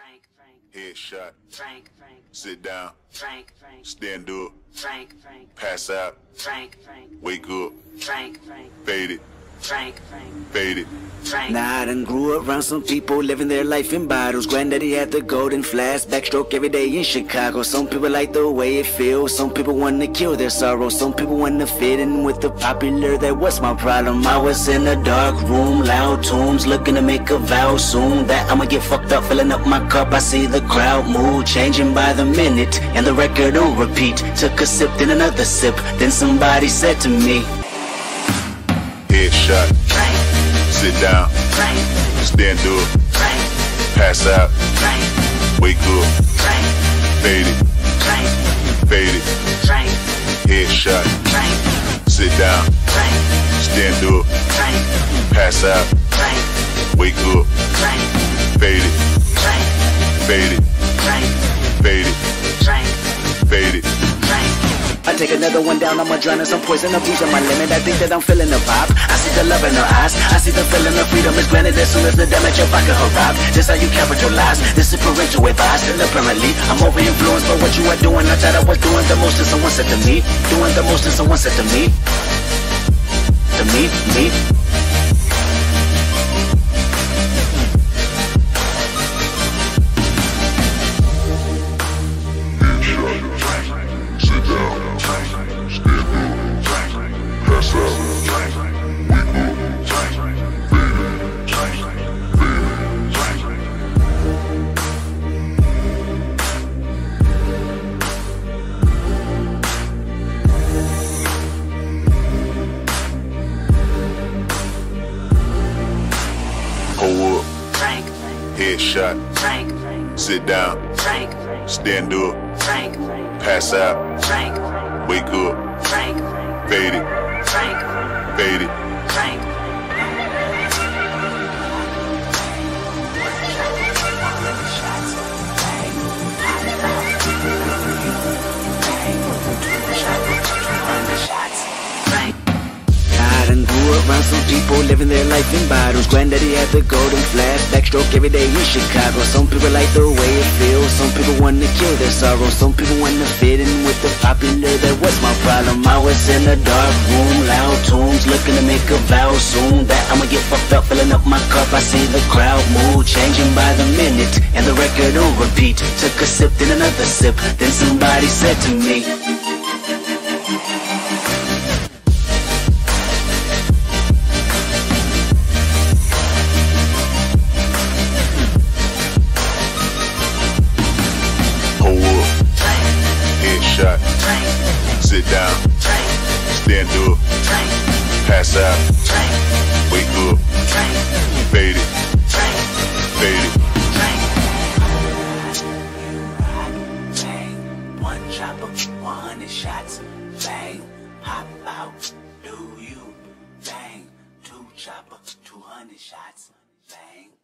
Frank, Frank, Headshot. Frank, Frank, Sit down. Frank, Frank, Stand up. Frank, Frank, Pass out. Frank, Frank, Wake up. Frank, Frank, Fade it. Frank, Frank, Fade it. Frank. Nah, I done grew up around some people living their life in bottles. Granddaddy had the golden flask, backstroke every day in Chicago. Some people like the way it feels. Some people wanna kill their sorrow. Some people wanna fit in with the popular. That was my problem. I was in a dark room, loud tunes, looking to make a vow soon. That I'ma get fucked up, filling up my cup. I see the crowd mood changing by the minute, and the record on repeat. Took a sip, then another sip. Then somebody said to me, Headshot. Frank, Sit down. Frank, Stand up. Frank, Pass out. Frank, Wake up. Frank, Fade it. Frank, Fade it. Headshot. Frank, Sit down. Frank, Stand up. Frank, Pass out. Frank, Wake up. Frank, Fade it. Frank, Fade it. I take another one down, I'ma drown in some poison, abusing my limit. I think that I'm feeling the vibe. I see the love in her eyes. I see the feeling of freedom is granted as soon as the damage your pocket arrive. This how you capitalize. This is parental advice. And apparently, I'm over influenced by what you are doing. I thought I was doing the most, and someone said to me, doing the most, and someone said to me, to me, me. Pass out. Up. Frank, Frank, Headshot. Frank, Sit down. Frank, Stand up. Frank, Pass out. Frank, Wake up. Frank, Frank, Fade it. Frank, Fade it. Frank. Frank, I done grew up around some people living their life in bottles. Granddaddy had the golden flash, backstroke every day in Chicago. Some people like people wanna kill their sorrow. Some people wanna fit in with the popular. That was my problem. I was in a dark room, loud tunes, looking to make a vow soon. That I'ma get fucked up, filling up my cup. I see the crowd mood changing by the minute, and the record on repeat. Took a sip, then another sip. Then somebody said to me. Sit down. Stand up. Pass out. Wake up. Fade it. Fade it. Bang, one chopper, 100 shots. Bang, pop out, do you? Bang, two chopper, 200 shots. Bang.